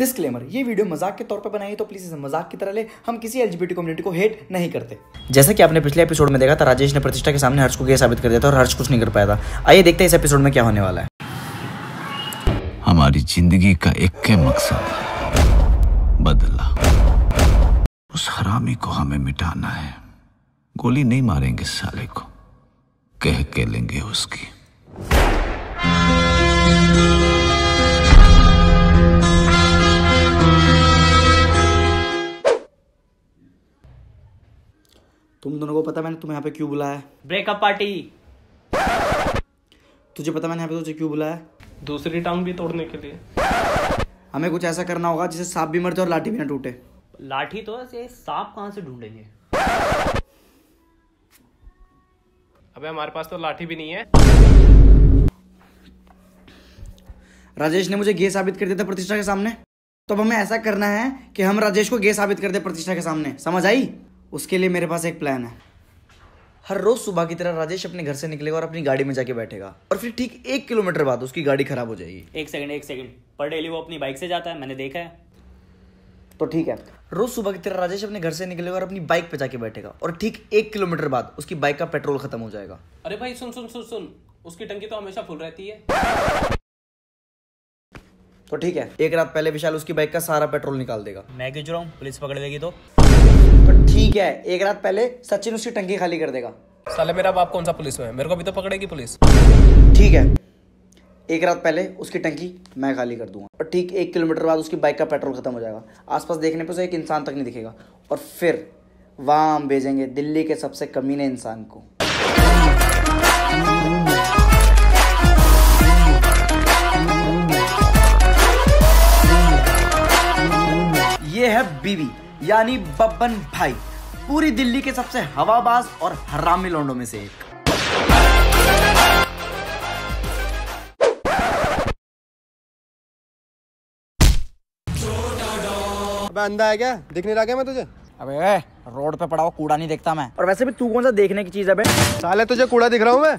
Disclaimer ये video मज़ाक के तौर पर बनाई तो प्लीज़ इसे मज़ाक की तरह ले। हम किसी एलजीबीटी कम्युनिटी को हेट नहीं करते। जैसा कि आपने पिछले एपिसोड में देखा था राजेश ने प्रतिष्ठा के सामने हर्ष को गे साबित कर दिया था और हर्ष कुछ नहीं कर पाया था। आइए देखते हैं इस एपिसोड में क्या होने वाला है। हमारी ज़िंदगी का एक के मकसद बदला। उस हरामी को हमें मिटाना है। गोली नहीं मारेंगे साले को। कह के लेंगे उसकी। तुम दोनों को पता मैंने तुम्हें यहाँ पे क्यों बुलाया है? Breakup party. तुझे पता मैंने यहाँ पे तुझे क्यों बुलाया है? दूसरी टांग भी तोड़ने के लिए। हमें कुछ ऐसा करना होगा जिससे सांप भी मर जाए और लाठी भी ना टूटे। लाठी तो ऐसे सांप कहाँ से ढूंढेंगे? अबे हमारे पास तो लाठी भी नहीं है। राजेश ने मुझे गे साबित कर दिया था प्रतिष्ठा के सामने। तो अब हमें ऐसा करना है कि हम राजेश को गे साबित कर दे प्रतिष्ठा के सामने। समझ आई? उसके लिए मेरे पास एक प्लान है। हर रोज सुबह की तरह राजेश अपने घर से निकलेगा और अपनी गाड़ी में जाके बैठेगा। और फिर ठीक एक किलोमीटर बाद उसकी गाड़ी खराब हो जाएगी। एक सेकंड एक सेकंड। पर डेली वो अपनी बाइक से जाता है मैंने देखा है। तो ठीक है। रोज सुबह की तरह राजेश अपने घर से निकलेगा और अपनी बाइक पे जाके बैठेगा। और ठीक एक किलोमीटर बाद उसकी बाइक का पेट्रोल खत्म हो जाएगा। अरे भाई सुन सुन सुन सुन। उसकी टंकी तो हमेशा फुल रहती है। तो ठीक है। एक रात पहले विशाल उसकी बाइक का सारा पेट्रोल निकाल देगा। मैं क्यों हूँ पुलिस पकड़ लेगी तो। तो ठीक है एक रात पहले सचिन उसकी टंकी खाली कर देगा। साले मेरा बाप कौन सा पुलिस में है? मेरे को भी तो पकड़ेगी पुलिस। ठीक है एक रात पहले उसकी टंकी मैं खाली कर दूँगा। और ठीक एक किलोमीटर बाद उसकी बाइक का पेट्रोल खत्म हो जाएगा। आसपास देखने पर उसे एक इंसान तक नहीं दिखेगा। और फिर वहाँ हम भेजेंगे दिल्ली के सबसे कमीने इंसान को। ये है बीवी यानी बब्बन भाई पूरी दिल्ली के सबसे हवाबाज और हरामी लौंडों में से एक। अबे अंधा है क्या? दिख नहीं रहा क्या मैं तुझे? अबे रोड पे पड़ा हुआ कूड़ा नहीं देखता मैं। और वैसे भी तू कौन सा देखने की चीज़ है बे? साले तुझे कूड़ा दिख रहा हूँ मैं?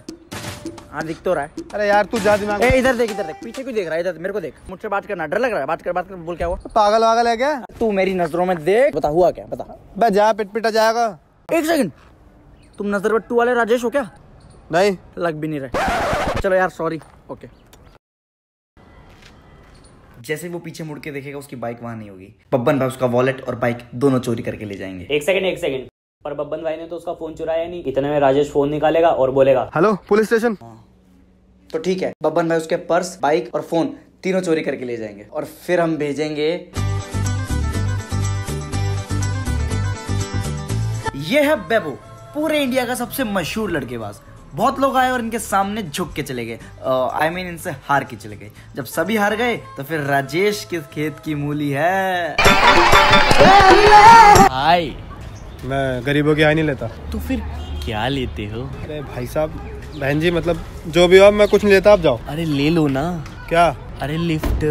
हाँ दिख तो रहा है। अरे यार तू जा दिमाग ए इधर देख इधर देख। पीछे क्यों देख रहा है? इधर मेरे को देख। मुझसे बात करना डर लग रहा है। बात कर बात कर बोल क्या हुआ? पागल वागल है क्या? तू मेरी नज़रों में देख। बता हुआ क्या? बता। बे जा पिट पिटा जाएगा। एक सेकंड। तुम नज़र बट्टू वाले राजेश हो क्या? नहीं। लग भी नहीं रहे। चलो यार सॉरी ओके जैसे वो पीछे मुड़ के देखेगा उसकी बाइक वहाँ नहीं होगी। पब्बन भाई उसका वॉलेट और बाइक दोनों चोरी करके ले जाएँगे। एक सेकंड एक सेकंड। पर बब्बन भाई ने तो उसका फ़ोन चुराया नहीं। इतने में राजेश फ़ोन निकालेगा और बोलेगा। Hello police station. तो ठीक है बब्बन भाई उसके पर्स बाइक और फ़ोन तीनों चोरी करके ले जाएँगे। और फिर हम भेजेंगे। ये है बेबो पूरे इंडिया का सबसे मशहूर लड़केबाज। बहुत लोग आए और इनके सामने झुक के चले गए। आई मीन इनसे हार के चले गए। जब सभी हार गए तो फिर राजेश किस खेत की मूली है? हाय मैं गरीबों की हाई नहीं लेता। तो फिर क्या लेते हो? अरे भाई साहब बहन जी मतलब जो भी हो मैं कुछ नहीं लेता आप जाओ। अरे ले लो ना। क्या? अरे लिफ्ट।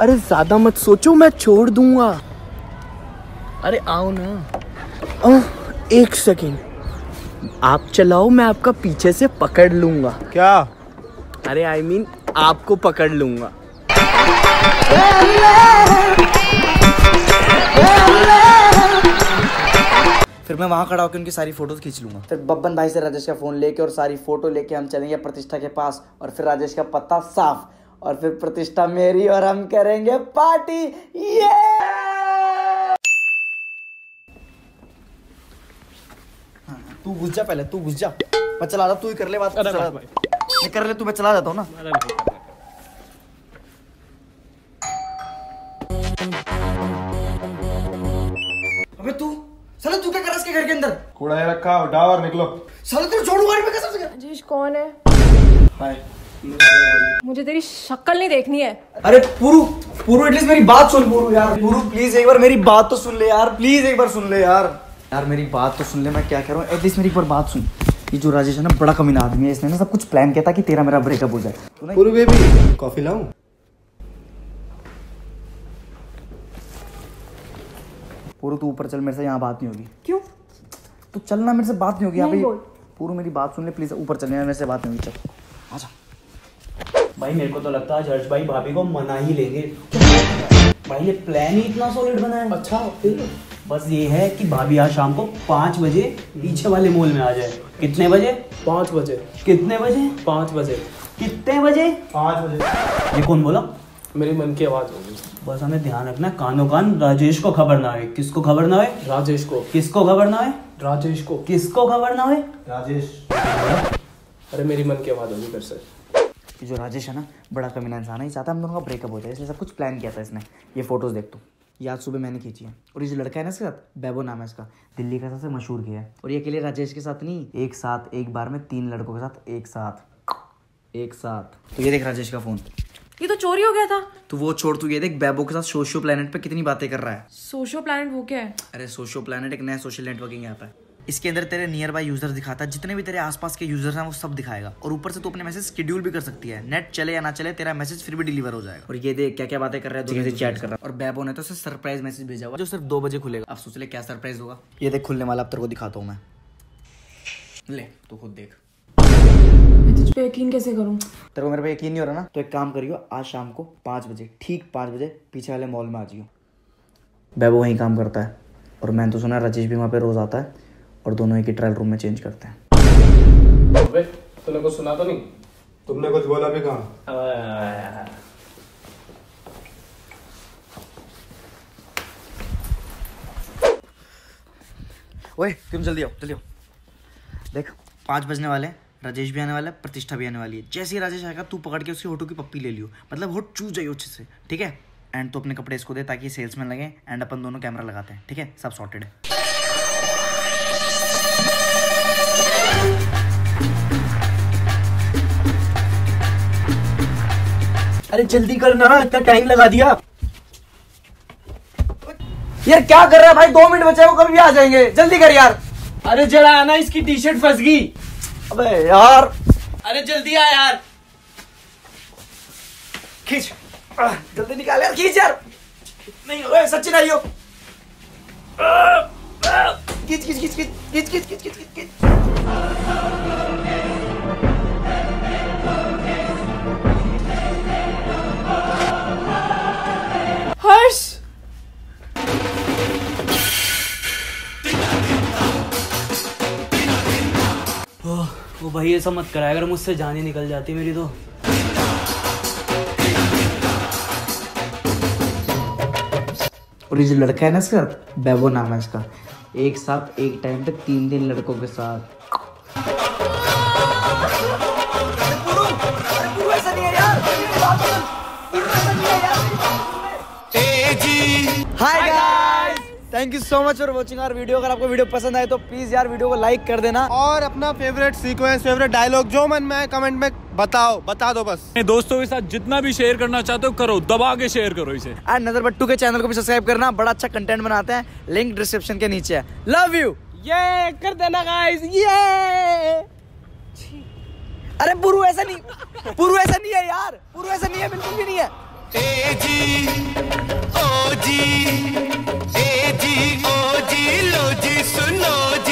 अरे ज़्यादा मत सोचो मैं छोड़ दूँगा। अरे आओ ना। आह, एक सेकेंड। आप चलाओ मैं आपका पीछे से पकड़ लूँगा। क्या? अरे आई I मीन mean, आपको पकड़ लूँगा। मैं वहाँ खड़ा होकर उनकी सारी फ़ोटोज़ खींच लूँगा। फिर बब्बन भाई से राजेश का फ़ोन लेके और सारी फ़ोटो लेके हम चलेंगे प्रतिष्ठा के पास और फिर राजेश का पत्ता साफ़ और फिर प्रतिष्ठा मेरी और हम करेंगे पार्टी। ये तू घुस जा पहले तू घुस जा। मैं चला रहा तू ही कर ले बात अरे भाई, मैं कर ले तू मैं चला जाता हूँ ना। अबे तू साला तू क्या कर रहा है इसके घर के अंदर? कूड़ा ये रखा उठाओ और निकलो। साला तेरे छोड़ूँगा नहीं मैं कसम से राजेश कौन है? हाय। मुझे तेरी शक्ल नहीं देखनी है। अरे पुरु पुरु एटलीस्ट मेरी बात सुन पुरु यार। पुरु प्लीज़ एक बार मेरी बात तो सुन ले यार। प्लीज़ एक बार सुन ले यार। यार मेरी बात तो सुन ले मैं क्या कह रहा हूँ? एटलीस्ट मेरी एक बार बात सुन। ये जो राजेश है ना बड़ा कमीना आदमी है। इसने ना सब कुछ प्लान किया था कि तेरा मेरा ब्रेकअप हो जाए। पूरी बेबी कॉफ़ी लाऊं? पुरु तू ऊपर चल मेरे से यहाँ बात नहीं होगी। क्यों? तो चलना मेरे से बात नहीं होगी। यहाँ नहीं पे बोल। मेरी बात सुन ले प्लीज़ ऊपर चलने मेरे से बात नहीं होगी। चल आजा भाई मेरे को तो लगता है हर्ष भाई भाभी को मना ही लेंगे। भाई ये प्लान ही इतना सॉलिड बना है। अच्छा फिर? बस ये है कि भाभी आज शाम को पाँच बजे पीछे वाले मॉल में आ जाए। कितने बजे? पाँच बजे। कितने बजे? पाँच बजे। कितने बजे? पाँच बजे। ये कौन बोला? मेरी मन की आवाज़ होगी। बस हमें ध्यान रखना कानो कान राजेश को खबर ना हो किसको खबर ना हो राजेश को। किसको खबर ना हो राजेश को। किसको खबर ना हो अरे मेरी मन की आवाज़ होगी फिर से। जो राजेश है ना बड़ा कमीना इंसान है। ये चाहता है हम दोनों का ब्रेकअप हो जाए। इसलिए सब कुछ प्लान किया था इसने। ये फ़ोटोज़ देख तू। ये आज सुबह मैंने खींची है। और ये जो लड़का है ना इसके साथ बैबो नाम है इसका दिल्ली का सबसे मशहूर किया है। और ये अकेले राजेश के साथ नहीं एक साथ एक बार में तीन लड़कों के साथ एक साथ एक साथ। तो ये देख राजेश का फ़ोन ये तो चोरी हो गया था। तू वो छोड़ तू ये देख बैबो के साथ सोशियो प्लेनेट पे कितनी बातें कर रहा है। सोशो प्लानट वो क्या है? अरे सोशियो प्लेनेट एक नया सोशल नेटवर्किंग ऐप है। इसके अंदर तेरे नियर बाय यूज़र दिखाता है जितने भी तेरे आसपास के यूज़र्स हैं वो सब दिखाएगा। और ऊपर से तू अपने मैसेज शेड्यूल भी कर सकती है। नेट चले या ना चले तेरा मैसेज फिर भी डिलीवर हो जाएगा। और ये देख क्या क्या बातें कर रहा है कैसे चैट कर रहा है। और बैबो ने तो उसे सरप्राइज़ मैसेज भेजा हुआ जो सिर्फ़ दो बजे खुलेगा। अब सोच ले क्या सरप्राइज़ होगा। ये देख खुलने वाला अब तेरे को दिखाता हूँ मैं। ले तो खुद देख। मैं तुझ यकीन कैसे करूँ? तेरे को मेरे पे यकीन नहीं हो रहा ना? तो एक काम करियो आज शाम को पाँच बजे ठीक पाँच बजे पीछे वाले मॉल में आ जाइयो बैबो वहीं काम करता है और मैंने तो सुना राजेश भी वहाँ पे रोज आता है और दोनों एक ही ट्रायल रूम में चेंज करते हैं। अबे तूने कुछ सुना तो नहीं? तुमने कुछ बोला भी कहा? ओए तुम जल्दी आओ जल्दी आओ। देख पाँच बजने वाले हैं। राजेश भी आने वाला है प्रतिष्ठा भी आने वाली है। जैसे ही राजेश आएगा तू पकड़ के उसकी होटो की पप्पी ले लियो। मतलब होट चूज़ जाइए अच्छे से ठीक है? एंड तो अपने कपड़े इसको दे ताकि सेल्समैन लगे एंड अपन दोनों कैमरा लगाते हैं ठीक है? सब सॉर्टेड है अरे जल्दी कर ना इतना टाइम लगा दिया। यार क्या कर रहा है भाई? दो मिनट बचे वो कभी भी आ जाएँगे। जल्दी कर यार। अरे जरा आना इसकी टी शर्ट फंस गई। अबे यार। अरे जल्दी आ यार। खींच। जल्दी निकाल यार खींच यार। नहीं ओए सचिन आह, खींच खींच खींच खींच खींच खींच खींच खींच खींच। वो भाई ऐसा मत कराया अगर मुझसे जान ही निकल जाती मेरी तो। और ये जो लड़का है ना इसका बैबो नाम है इसका एक साथ एक टाइम पे तीन तीन लड़कों के साथ। Thank you so much for watching our video अगर आपको वीडियो पसंद आए तो प्लीज़ यार वीडियो को लाइक कर देना। और अपना फेवरेट सीक्वेंस फेवरेट डायलॉग जो मन में है कमेंट में बताओ बता दो बस। अपने दोस्तों के साथ जितना भी शेयर करना चाहते हो करो दबा के शेयर करो इसे। एंड नज़र बट्टू के चैनल को भी सब्सक्राइब करना बड़ा अच्छा कंटेंट बनाते हैं। लिंक डिस्क्रिप्शन के नीचे है। लव यू ये कर देना गाइस ये अरे पुरु ऐसा नहीं पुरु ऐसा नहीं है यार। पुरु ऐसा नहीं है बिल्कुल भी नहीं है। जी आजी आजी ला जी सुना जी।